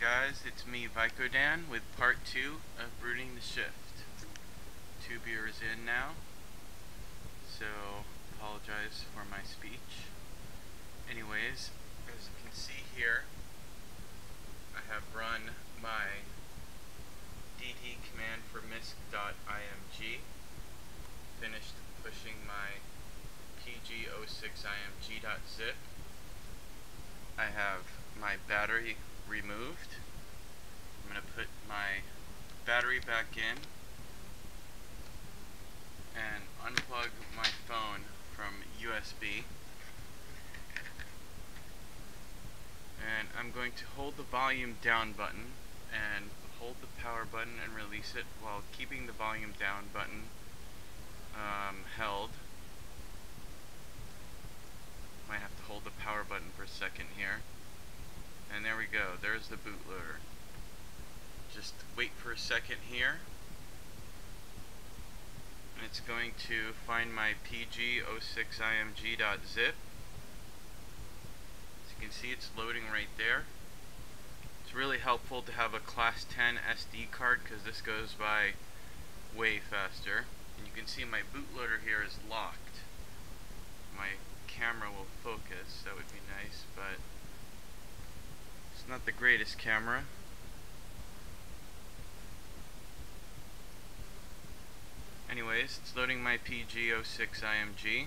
guys, it's me Vicodan with part 2 of Rooting the Shift. Two beers in now, so apologize for my speech. Anyways, as you can see here, I have run my dd command for misc.img, finished pushing my pg06img.zip. I have my battery removed. I'm going to put my battery back in and unplug my phone from USB. And I'm going to hold the volume down button and hold the power button and release it while keeping the volume down button um, held. Might have to hold the power button for a second here. And there we go, there's the bootloader. Just wait for a second here. And it's going to find my pg06img.zip. As you can see it's loading right there. It's really helpful to have a class 10 SD card because this goes by way faster. And you can see my bootloader here is locked. My camera will focus, that would be nice, but not the greatest camera. Anyways, it's loading my PG06 IMG.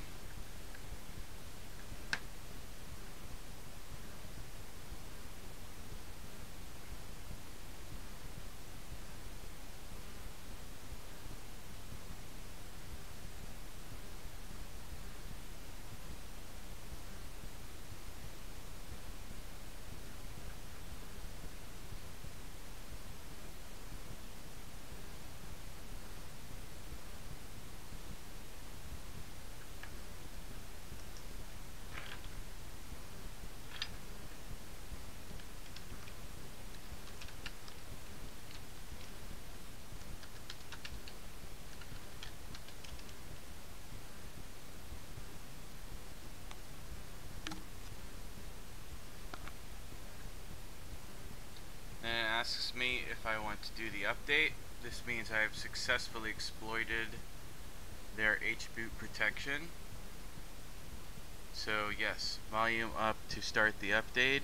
asks me if I want to do the update. This means I have successfully exploited their HBoot protection. So yes, volume up to start the update.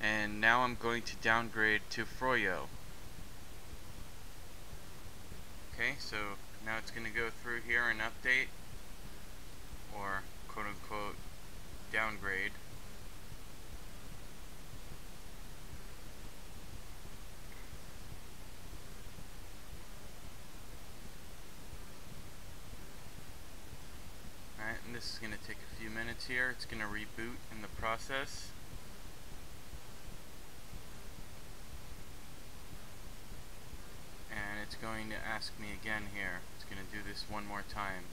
And now I'm going to downgrade to Froyo. Okay, so now it's going to go through here and update, or quote unquote downgrade. This is going to take a few minutes here. It's going to reboot in the process. And it's going to ask me again here. It's going to do this one more time.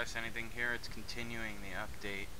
Press anything here, it's continuing the update.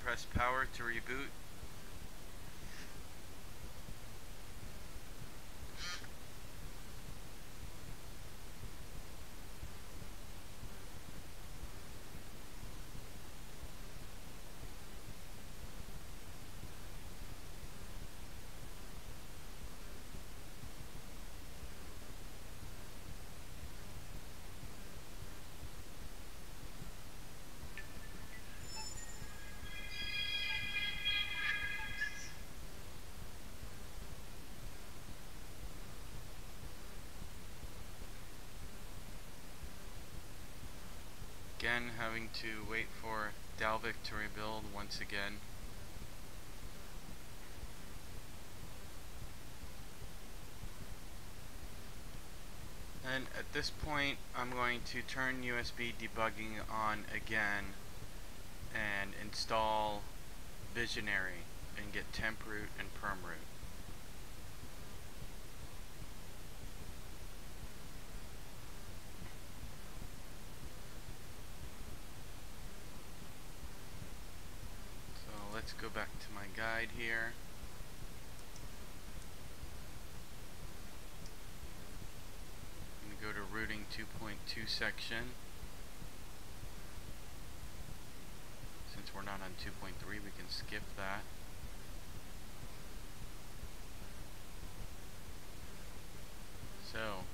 Press power to reboot. Again, having to wait for Dalvik to rebuild once again. And at this point, I'm going to turn USB debugging on again and install Visionary and get temproot and permroot. let's go back to my guide here. I'm going to go to rooting 2.2 section. Since we're not on 2.3, we can skip that. So,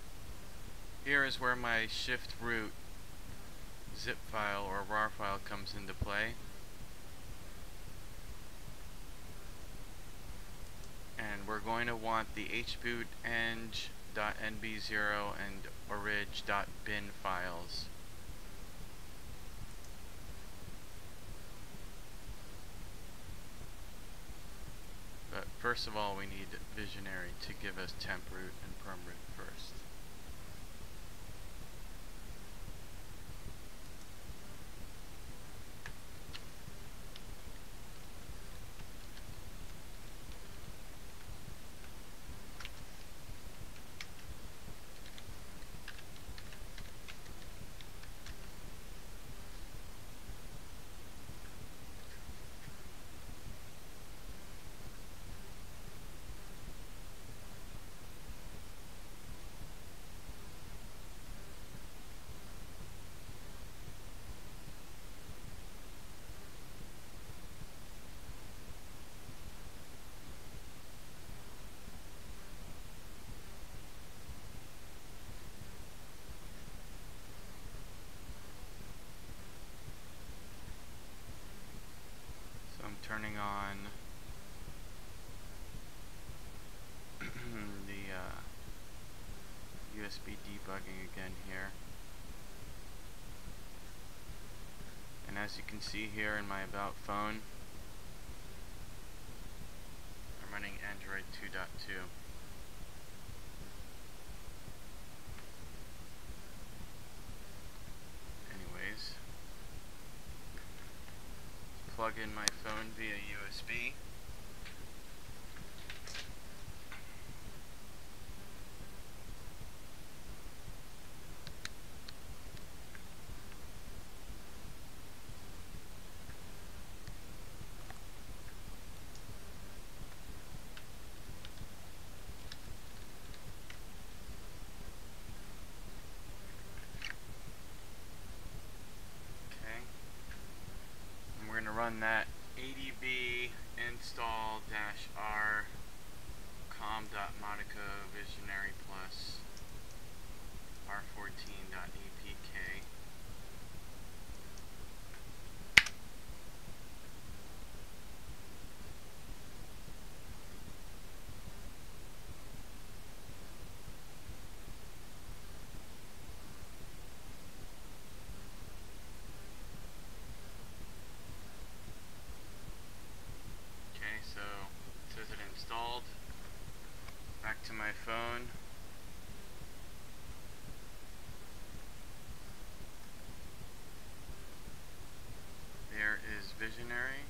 here is where my shift root zip file or RAR file comes into play. And we're going to want the hboot eng.nb0 and orig.bin files. But first of all we need Visionary to give us temproot and permroot first. turning on the uh, USB debugging again here. And as you can see here in my About phone, I'm running Android 2.2. Anyways, plug in my phone via USB. Okay. And we're going to run that adb install dash r com.modaco visionary plus r14.apk Okay, so it says it installed. Back to my phone. There is Visionary.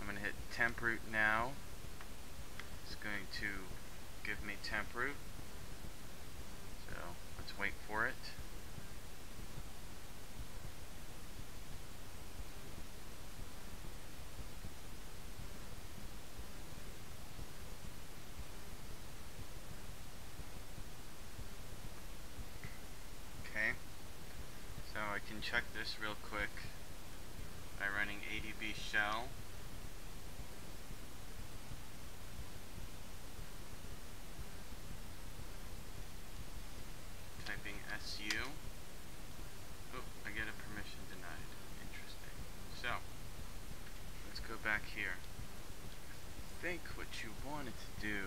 I'm going to hit temp root now. It's going to give me temp root. So let's wait for it. Okay, so I can check this real quick by running adb shell. Typing su. Oh, I get a permission denied. Interesting. So, let's go back here. I think what you wanted to do,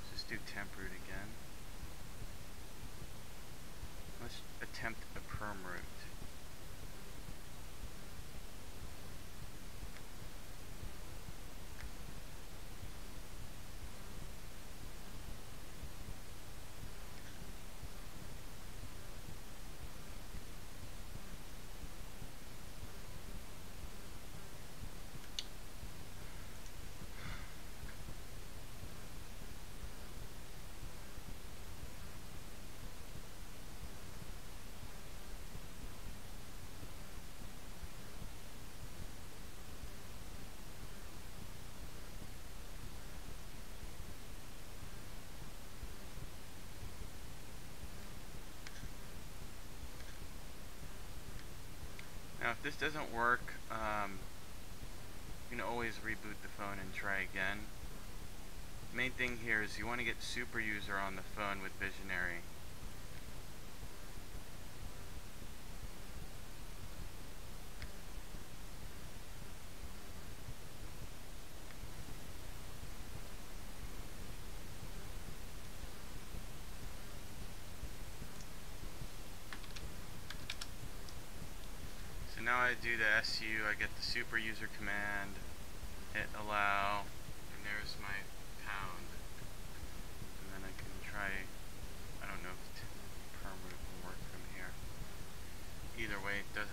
let's just do temp root again. Let's attempt a perm root. Now if this doesn't work, um, you can always reboot the phone and try again. Main thing here is you want to get super user on the phone with Visionary. I do the SU, I get the super user command, hit allow, and there's my pound. And then I can try, I don't know if perm would work from here. Either way, it doesn't